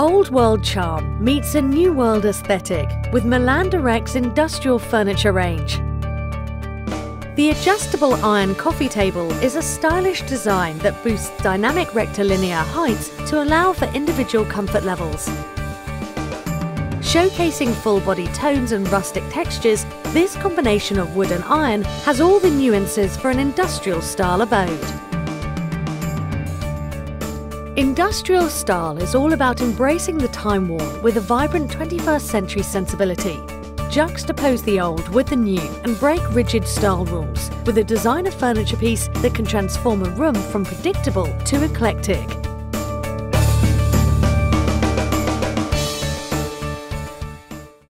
Old world charm meets a new world aesthetic with Milan Direct's industrial furniture range. The adjustable iron coffee table is a stylish design that boosts dynamic rectilinear heights to allow for individual comfort levels. Showcasing full body tones and rustic textures, this combination of wood and iron has all the nuances for an industrial style abode. Industrial style is all about embracing the time worn with a vibrant 21st century sensibility. Juxtapose the old with the new and break rigid style rules with a designer furniture piece that can transform a room from predictable to eclectic.